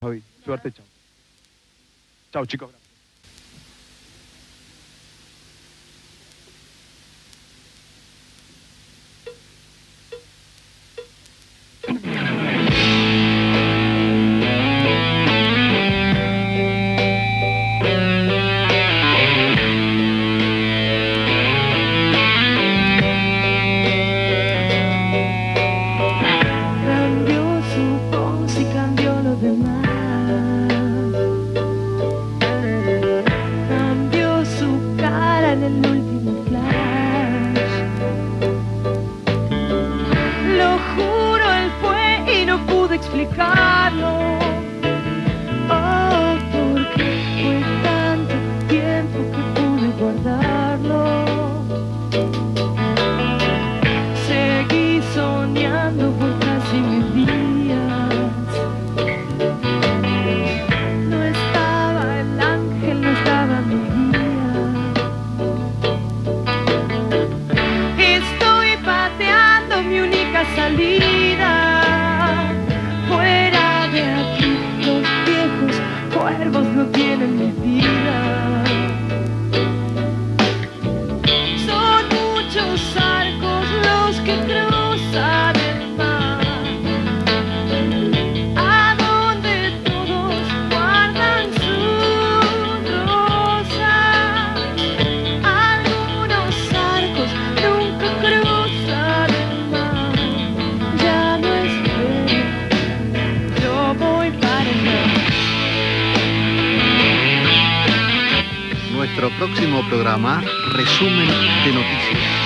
Javi. Suerte, chao. Chao, chicos. próximo programa, resumen de noticias.